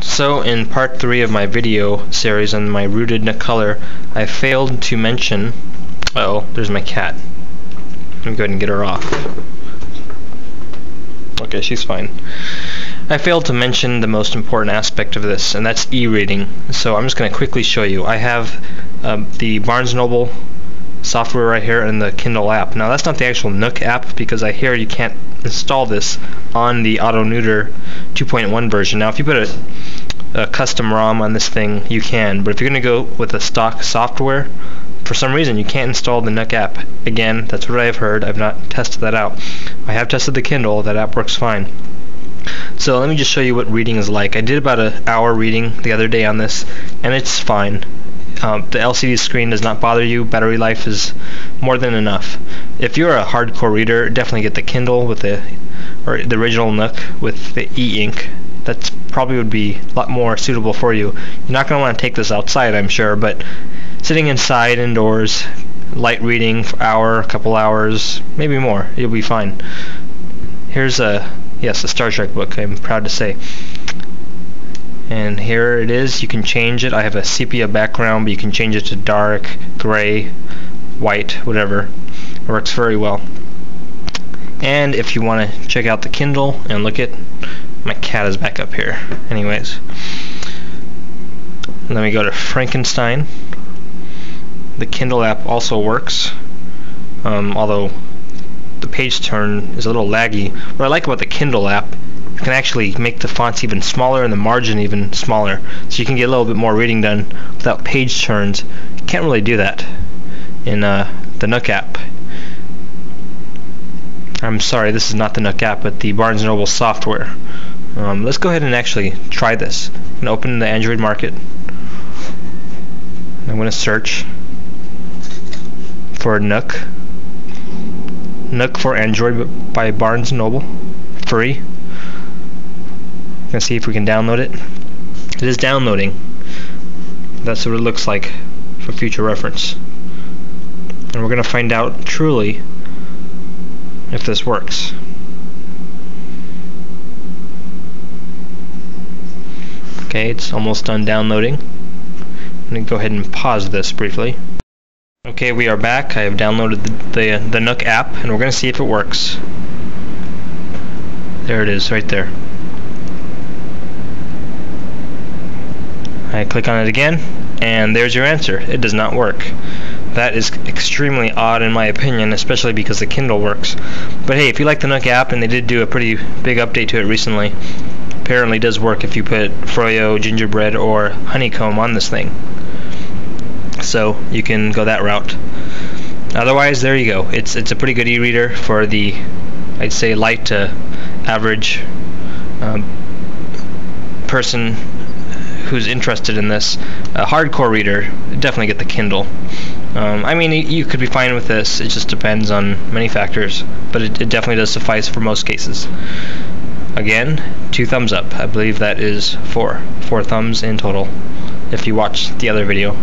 So in part 3 of my video series on my rooted color, I failed to mention... Uh oh, there's my cat. Let me go ahead and get her off. Okay, she's fine. I failed to mention the most important aspect of this, and that's e-reading. So I'm just going to quickly show you. I have uh, the Barnes Noble software right here in the Kindle app. Now that's not the actual Nook app because I hear you can't install this on the Auto Neuter 2.1 version. Now if you put a, a custom ROM on this thing, you can, but if you're going to go with the stock software, for some reason you can't install the Nook app. Again, that's what I've heard. I've not tested that out. I have tested the Kindle. That app works fine. So let me just show you what reading is like. I did about an hour reading the other day on this, and it's fine. Um, the LCD screen does not bother you. Battery life is more than enough. If you're a hardcore reader, definitely get the Kindle with the or the original Nook with the e-ink. That probably would be a lot more suitable for you. You're not going to want to take this outside, I'm sure, but sitting inside indoors, light reading for hour, a couple hours, maybe more, you'll be fine. Here's a yes, a Star Trek book. I'm proud to say and here it is. You can change it. I have a sepia background but you can change it to dark gray white whatever. It works very well. And if you want to check out the Kindle and look at my cat is back up here. Anyways. Let me go to Frankenstein. The Kindle app also works um, although the page turn is a little laggy. What I like about the Kindle app you can actually make the fonts even smaller and the margin even smaller. So you can get a little bit more reading done without page turns. You can't really do that in uh, the Nook app. I'm sorry this is not the Nook app but the Barnes & Noble software. Um, let's go ahead and actually try this. To open the Android market. I'm going to search for Nook. Nook for Android by Barnes & Noble. Free Gonna see if we can download it. It is downloading. That's what it looks like for future reference. And we're gonna find out truly if this works. Okay, it's almost done downloading. I'm going to go ahead and pause this briefly. Okay, we are back. I have downloaded the, the, the Nook app, and we're going to see if it works. There it is, right there. I click on it again, and there's your answer. It does not work. That is extremely odd in my opinion, especially because the Kindle works. But hey, if you like the Nook app, and they did do a pretty big update to it recently, apparently does work if you put Froyo, gingerbread, or honeycomb on this thing. So you can go that route. Otherwise, there you go. It's it's a pretty good e-reader for the, I'd say, light to average um, person who's interested in this, a hardcore reader, definitely get the Kindle. Um, I mean, you could be fine with this. It just depends on many factors, but it, it definitely does suffice for most cases. Again, two thumbs up. I believe that is four. Four thumbs in total if you watch the other video.